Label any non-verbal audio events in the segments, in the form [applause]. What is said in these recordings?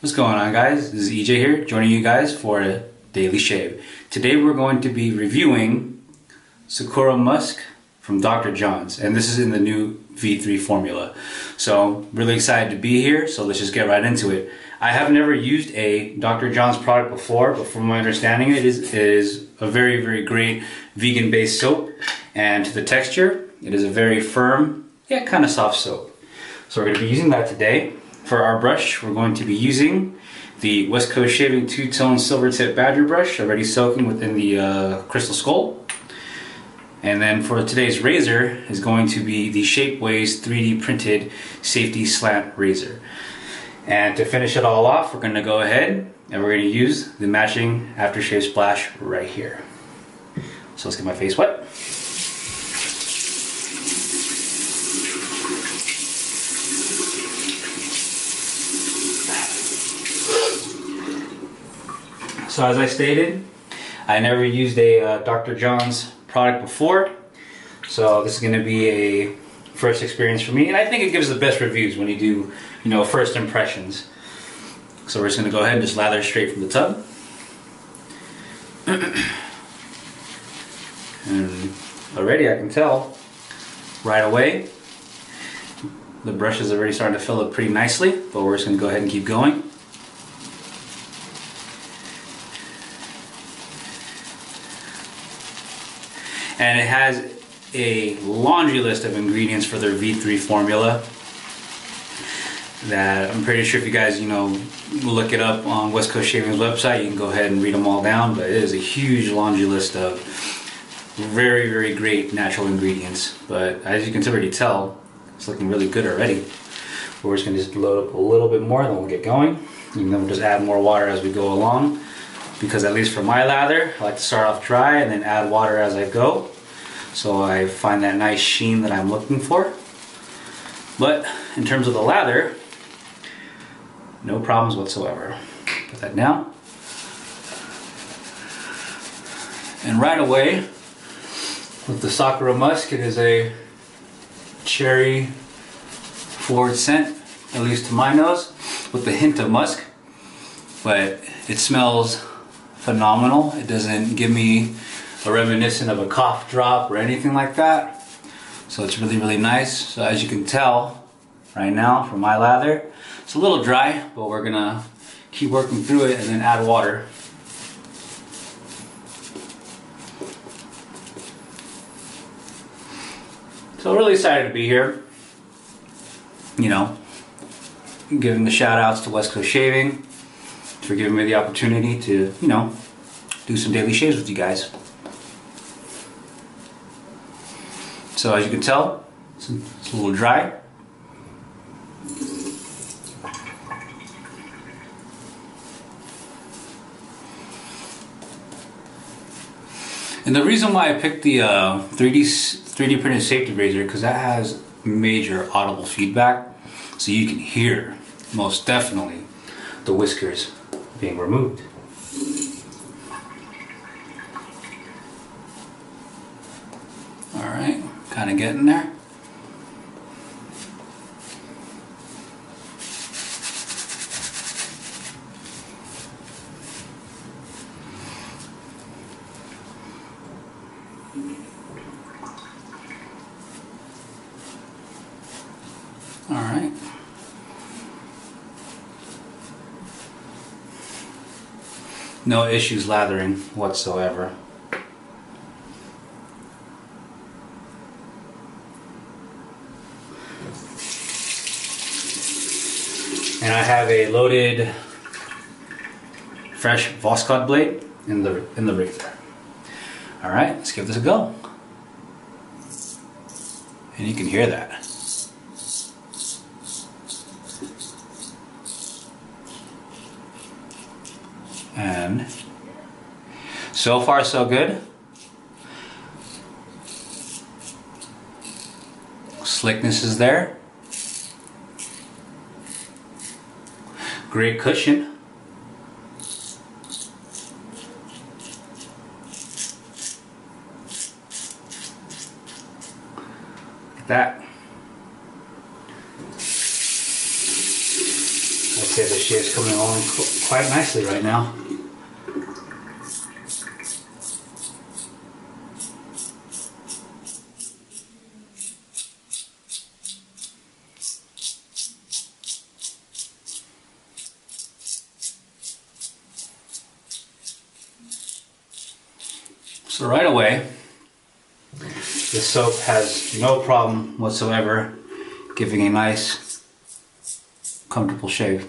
What's going on guys? This is EJ here, joining you guys for a daily shave. Today we're going to be reviewing Sakura Musk from Dr. Jon's and this is in the new V3 formula. So really excited to be here, so let's just get right into it. I have never used a Dr. Jon's product before, but from my understanding it is, it is a very, very great vegan based soap and to the texture, it is a very firm, yeah, kind of soft soap. So we're going to be using that today. For our brush, we're going to be using the West Coast Shaving Two-Tone Silver Tip Badger Brush, already soaking within the uh, Crystal Skull. And then for today's razor is going to be the Shapeways 3D printed safety slant razor. And to finish it all off, we're going to go ahead and we're going to use the matching aftershave splash right here. So let's get my face wet. So as I stated, I never used a uh, Dr. Jon's product before. So this is going to be a first experience for me. And I think it gives the best reviews when you do, you know, first impressions. So we're just going to go ahead and just lather straight from the tub. [clears throat] and already I can tell right away the brush is already starting to fill up pretty nicely, but we're just going to go ahead and keep going. And it has a laundry list of ingredients for their V3 formula that I'm pretty sure if you guys, you know, look it up on West Coast Shaving's website, you can go ahead and read them all down, but it is a huge laundry list of very, very great natural ingredients. But as you can already tell, it's looking really good already. We're just gonna just load up a little bit more, and then we'll get going. And then we'll just add more water as we go along. Because at least for my lather, I like to start off dry and then add water as I go. So I find that nice sheen that I'm looking for. But in terms of the lather, no problems whatsoever. Put that down. And right away, with the Sakura Musk, it is a cherry forward scent, at least to my nose, with the hint of musk. But it smells phenomenal. It doesn't give me a reminiscent of a cough drop or anything like that. So it's really, really nice. So as you can tell right now from my lather, it's a little dry, but we're gonna keep working through it and then add water. So really excited to be here. You know, giving the shout outs to West Coast Shaving for giving me the opportunity to, you know, do some daily shaves with you guys. So as you can tell, it's, a little dry. And the reason why I picked the uh, 3D 3D printed safety razor because that has major audible feedback, so you can hear most definitely the whiskers being removed. All right, kind of getting there. All right. No issues lathering whatsoever. And I have a loaded fresh Voskhod blade in the in the razor. All right, let's give this a go. And you can hear that. And so far so good. Slickness is there. Great cushion. At that. I'd say the shape's coming going quite nicely right now. So right away, the soap has no problem whatsoever giving a nice, comfortable shave.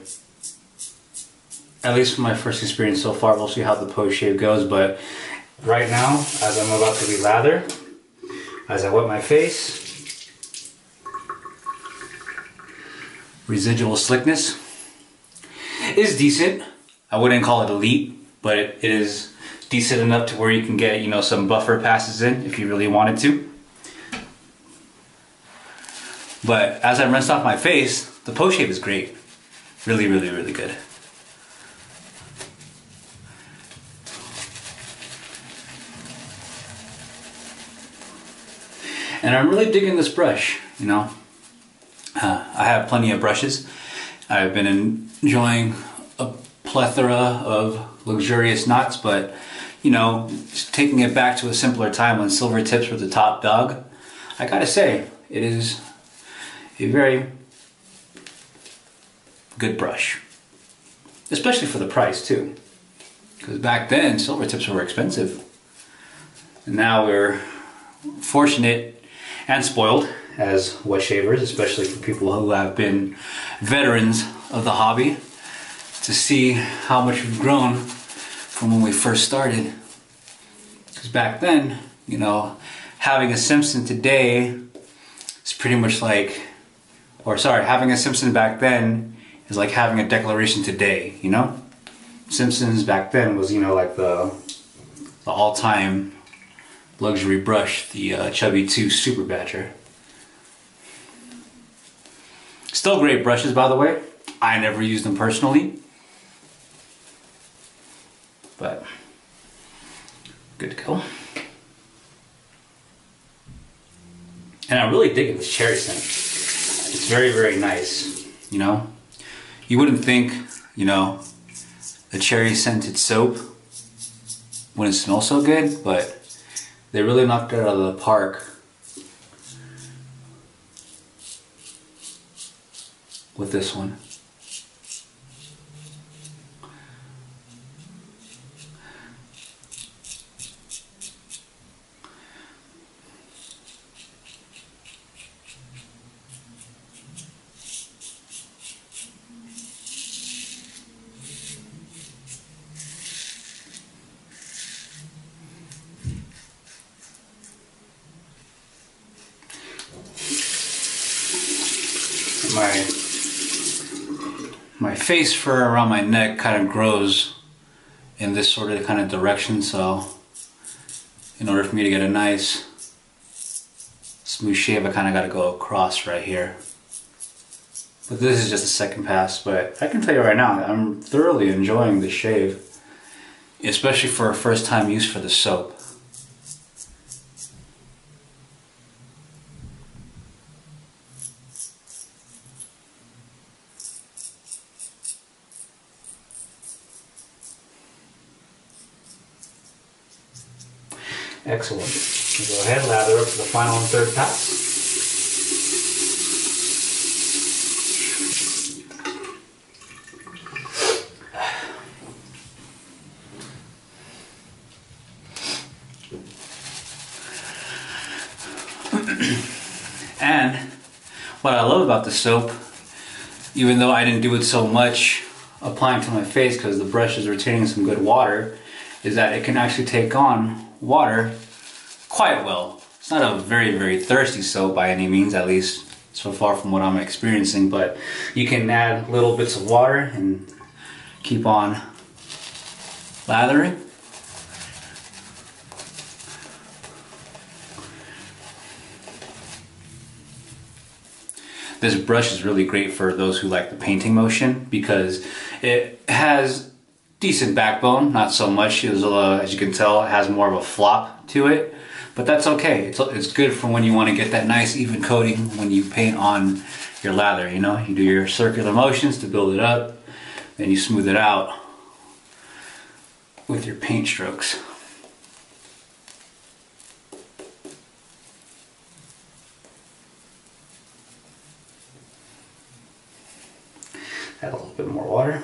At least from my first experience so far, we'll see how the post shave goes, but right now, as I'm about to be lather, as I wet my face, residual slickness is decent. I wouldn't call it elite, but it is decent enough to where you can get, you know, some buffer passes in if you really wanted to. But as I rinsed off my face, the post shave is great. Really, really, really good. And I'm really digging this brush, you know. Uh, I have plenty of brushes. I've been enjoying a plethora of luxurious knots, but you know, taking it back to a simpler time when silver tips were the top dog, I gotta say, it is a very good brush. Especially for the price too. Because back then, silver tips were expensive. And now we're fortunate and spoiled as wet shavers, especially for people who have been veterans of the hobby, to see how much we've grown from when we first started. Because back then, you know, having a Simpson today is pretty much like, or sorry, having a Simpson back then is like having a declaration today, you know? Simpsons back then was, you know, like the, the all-time luxury brush, the uh, Chubby 2 Super Badger. Still great brushes, by the way. I never used them personally. But good to go. And I'm really digging this cherry scent. It's very, very nice, you know? You wouldn't think, you know, a cherry scented soap wouldn't smell so good, but they really knocked it out of the park with this one. my my face fur around my neck kind of grows in this sort of kind of direction so in order for me to get a nice smooth shave I kind of got to go across right here. But this is just a second pass but I can tell you right now I'm thoroughly enjoying the shave especially for a first time use for the soap Excellent. We'll go ahead, lather up to the final and third pass. and what I love about the soap, even though I didn't do it so much applying to my face because the brush is retaining some good water, is that it can actually take on water quite well. It's not a very, very thirsty soap by any means, at least so far from what I'm experiencing, but you can add little bits of water and keep on lathering. This brush is really great for those who like the painting motion because it has decent backbone, not so much. As you can tell, it has more of a flop to it, but that's okay. It's, it's good for when you want to get that nice even coating when you paint on your lather, you know? You do your circular motions to build it up, Then you smooth it out with your paint strokes. Add a little bit more water.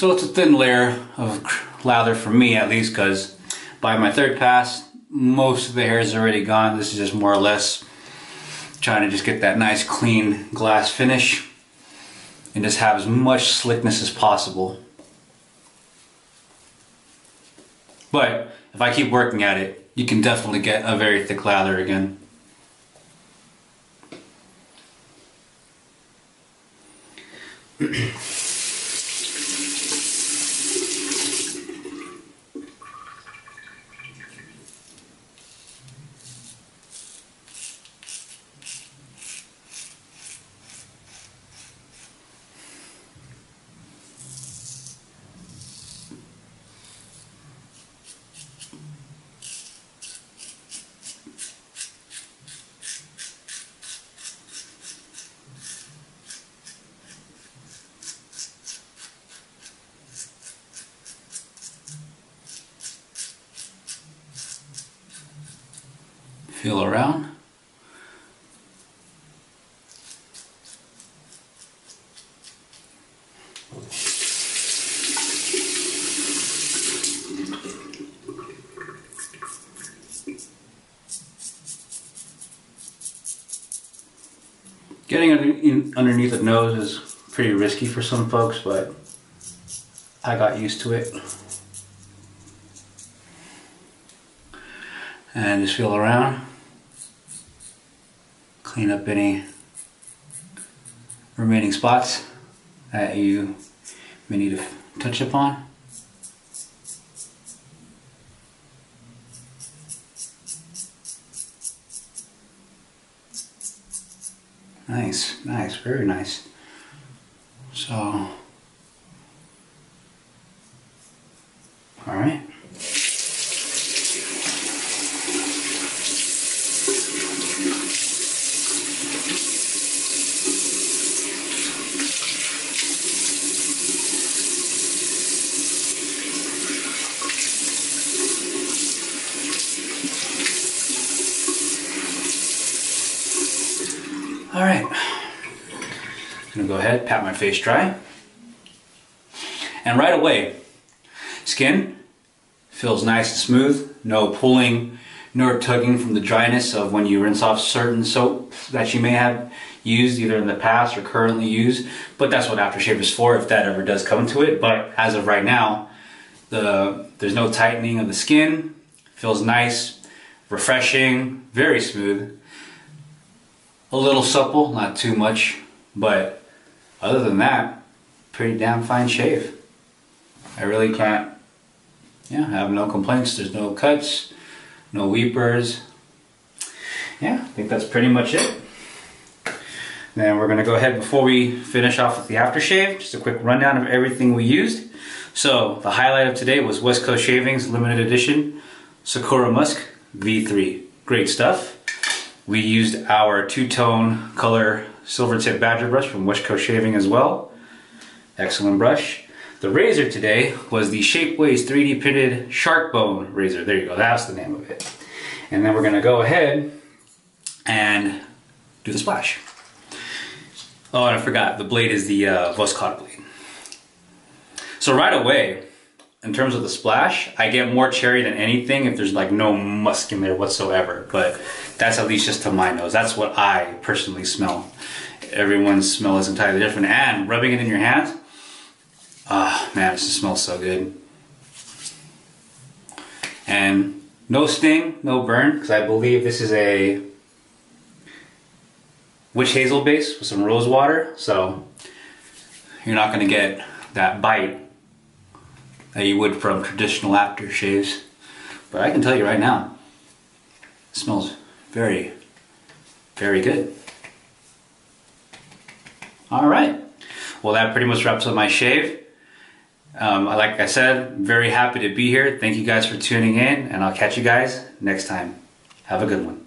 So it's a thin layer of lather for me at least because by my third pass most of the hair is already gone. This is just more or less trying to just get that nice clean glass finish and just have as much slickness as possible. But if I keep working at it, you can definitely get a very thick lather again. [clears throat] feel around. Getting under, underneath the nose is pretty risky for some folks, but I got used to it. And just feel around clean up any remaining spots that you may need to touch upon. Nice, nice, very nice. So, all right. All right, I'm gonna go ahead, pat my face dry. And right away, skin feels nice and smooth, no pulling nor tugging from the dryness of when you rinse off certain soap that you may have used either in the past or currently use. But that's what aftershave is for if that ever does come to it. But as of right now, the there's no tightening of the skin, feels nice, refreshing, very smooth a little supple, not too much, but other than that, pretty damn fine shave. I really can't, yeah, I have no complaints. There's no cuts, no weepers. Yeah, I think that's pretty much it. Then we're gonna go ahead before we finish off with the aftershave, just a quick rundown of everything we used. So the highlight of today was West Coast Shavings limited edition Sakura Musk V3. Great stuff. We used our two-tone color silver tip badger brush from West Coast Shaving as well. Excellent brush. The razor today was the Shapeways 3D printed shark bone razor. There you go, that's the name of it. And then we're gonna go ahead and do the splash. Oh, and I forgot, the blade is the uh, Voskhod blade. So right away, in terms of the splash, I get more cherry than anything if there's like no musk in there whatsoever. But that's at least just to my nose. That's what I personally smell. Everyone's smell is entirely different. And rubbing it in your hands, ah, oh, man, it just smells so good. And no sting, no burn, because I believe this is a witch hazel base with some rose water. So you're not going to get that bite that you would from traditional aftershaves. But I can tell you right now, it smells very, very good. All right. Well, that pretty much wraps up my shave. Um, like I said, very happy to be here. Thank you guys for tuning in, and I'll catch you guys next time. Have a good one.